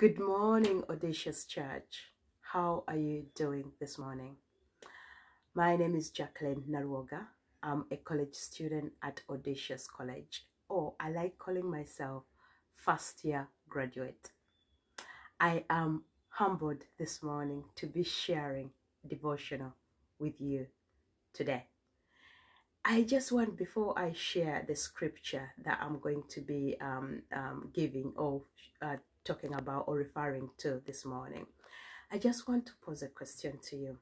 Good morning, Audacious Church. How are you doing this morning? My name is Jacqueline Nalwoga. I'm a college student at Audacious College, or I like calling myself first year graduate. I am humbled this morning to be sharing devotional with you today. I just want, before I share the scripture that I'm going to be um, um, giving or uh, talking about or referring to this morning, I just want to pose a question to you.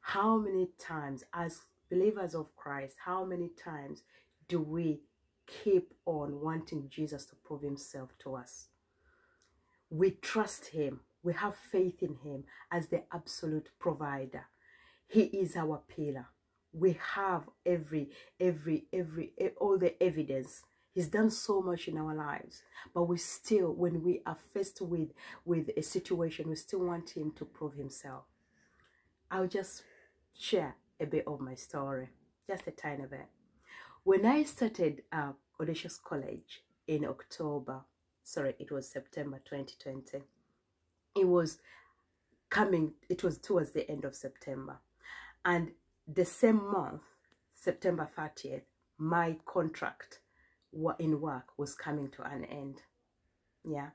How many times, as believers of Christ, how many times do we keep on wanting Jesus to prove himself to us? We trust him, we have faith in him as the absolute provider. He is our pillar we have every every every all the evidence he's done so much in our lives but we still when we are faced with with a situation we still want him to prove himself. I'll just share a bit of my story just a tiny bit. When i started uh, audacious college in october sorry it was september 2020 it was coming it was towards the end of september. And the same month, September 30th, my contract in work was coming to an end. Yeah.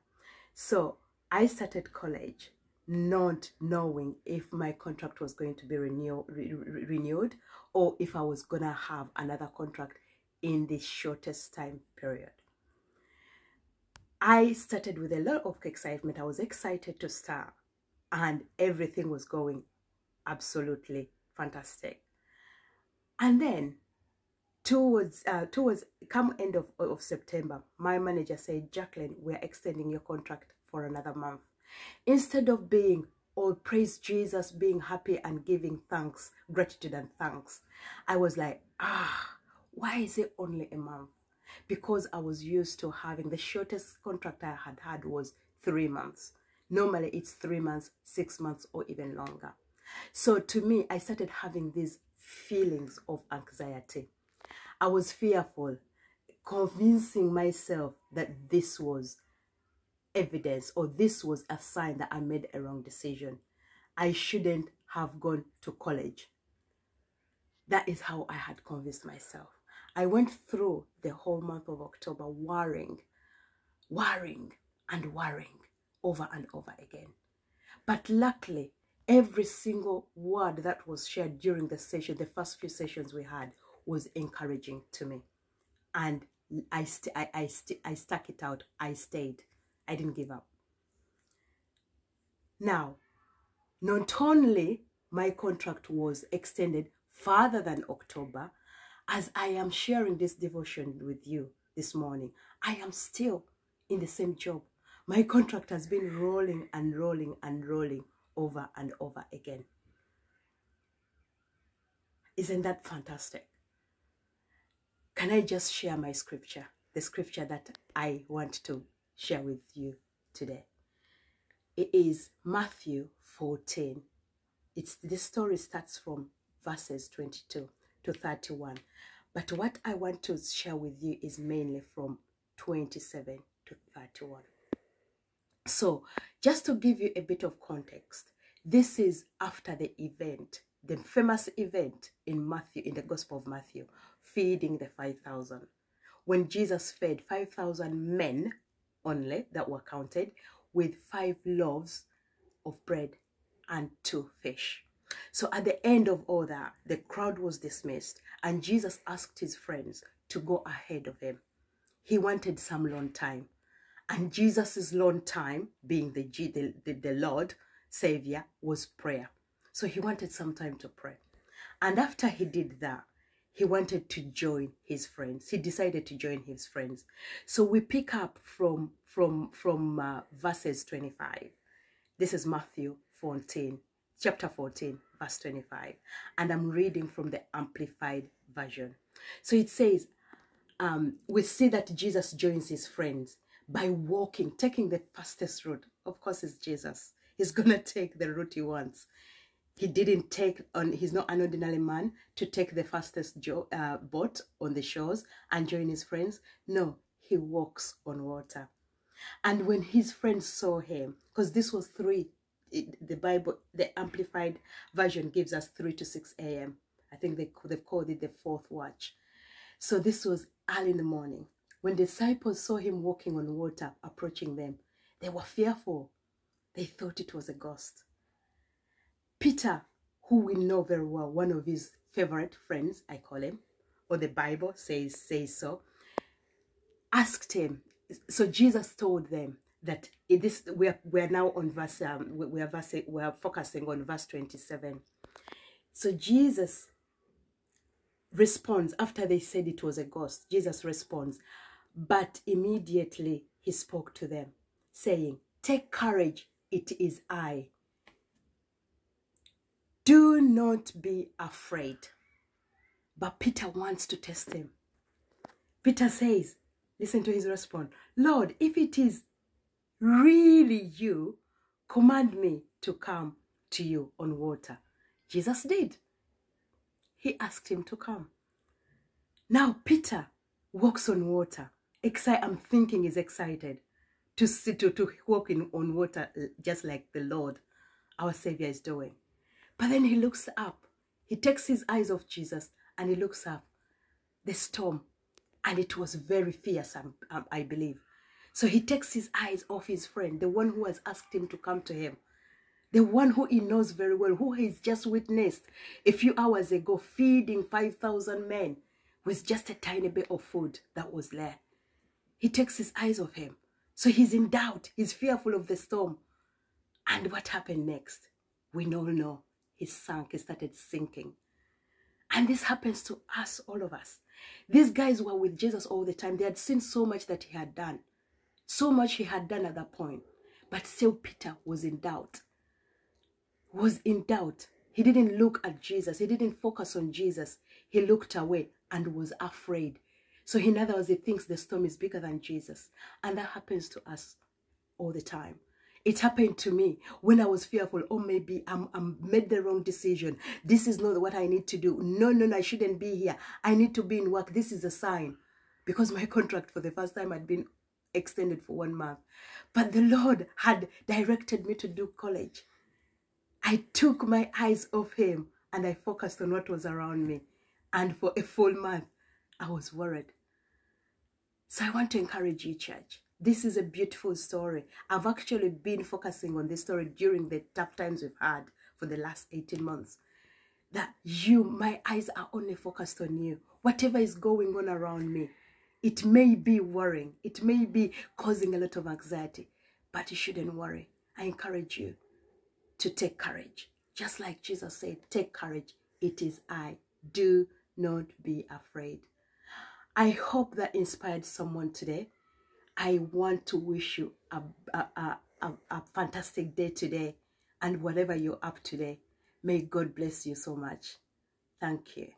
So I started college not knowing if my contract was going to be renew, re, re, renewed or if I was going to have another contract in the shortest time period. I started with a lot of excitement. I was excited to start and everything was going absolutely fantastic. And then towards uh, towards come end of, of September, my manager said, Jacqueline, we're extending your contract for another month. Instead of being oh praise Jesus, being happy and giving thanks, gratitude and thanks, I was like, ah, why is it only a month? Because I was used to having the shortest contract I had had was three months. Normally it's three months, six months, or even longer. So to me, I started having these feelings of anxiety. I was fearful, convincing myself that this was evidence or this was a sign that I made a wrong decision. I shouldn't have gone to college. That is how I had convinced myself. I went through the whole month of October worrying, worrying, and worrying over and over again. But luckily, every single word that was shared during the session, the first few sessions we had, was encouraging to me. And I, st- I, I, st- I stuck it out. I stayed. I didn't give up. Now, not only my contract was extended further than October, as I am sharing this devotion with you this morning, I am still in the same job. My contract has been rolling and rolling and rolling over and over again. Isn't that fantastic? Can I just share my scripture, the scripture that I want to share with you today? It is Matthew 14. It's the story starts from verses 22 to 31. But what I want to share with you is mainly from 27 to 31. So, just to give you a bit of context, this is after the event, the famous event in Matthew, in the Gospel of Matthew, feeding the 5,000. When Jesus fed 5,000 men only that were counted with five loaves of bread and two fish. So at the end of all that, the crowd was dismissed, and Jesus asked his friends to go ahead of him. He wanted some long time. And Jesus's long time, being the, the, the, the Lord, Savior, was prayer. So he wanted some time to pray. And after he did that, he wanted to join his friends. He decided to join his friends. So we pick up from from from uh, verses 25. This is Matthew 14, chapter 14, verse 25. And I'm reading from the Amplified Version. So it says, um, we see that Jesus joins his friends by walking, taking the fastest route. Of course, it's Jesus. He's going to take the route he wants. He didn't take on, he's not an ordinary man to take the fastest jo- uh, boat on the shores and join his friends. No, he walks on water. And when his friends saw him, because this was three, it, the Bible, the Amplified Version gives us 3 to 6 a.m. I think they, they've called it the fourth watch. So this was early in the morning. When disciples saw him walking on water, approaching them, they were fearful. They thought it was a ghost. Peter, who we know very well, one of his favorite friends, I call him, or the Bible says says so, asked him. So Jesus told them that this we are we are now on verse um, we are verse we are focusing on verse 27. So Jesus responds after they said it was a ghost. Jesus responds, but immediately he spoke to them, saying, Take courage, it is I. Do not be afraid. But Peter wants to test him. Peter says, listen to his response Lord, if it is really you, command me to come to you on water. Jesus did. He asked him to come. Now Peter walks on water. Excited, I'm thinking he's excited to see to, to walk in on water uh, just like the Lord, our Savior, is doing. But then he looks up. He takes his eyes off Jesus and he looks up. The storm. And it was very fierce, um, um, I believe. So he takes his eyes off his friend, the one who has asked him to come to him. The one who he knows very well, who he's just witnessed a few hours ago feeding 5,000 men with just a tiny bit of food that was there. He takes his eyes off him. So he's in doubt. He's fearful of the storm. And what happened next? We all know. He sank. He started sinking. And this happens to us, all of us. These guys were with Jesus all the time. They had seen so much that he had done. So much he had done at that point. But still Peter was in doubt. Was in doubt. He didn't look at Jesus. He didn't focus on Jesus. He looked away and was afraid. So in other words, he thinks the storm is bigger than Jesus. And that happens to us all the time. It happened to me when I was fearful. Oh, maybe I'm, I'm made the wrong decision. This is not what I need to do. No, no, no, I shouldn't be here. I need to be in work. This is a sign. Because my contract for the first time had been extended for one month. But the Lord had directed me to do college. I took my eyes off him and I focused on what was around me. And for a full month, I was worried. So I want to encourage you, church. This is a beautiful story. I've actually been focusing on this story during the tough times we've had for the last 18 months. That you, my eyes are only focused on you. Whatever is going on around me, it may be worrying. It may be causing a lot of anxiety, but you shouldn't worry. I encourage you to take courage. Just like Jesus said, take courage. It is I. Do not be afraid. I hope that inspired someone today. I want to wish you a, a, a, a, fantastic day today and whatever you're up today. May God bless you so much. Thank you.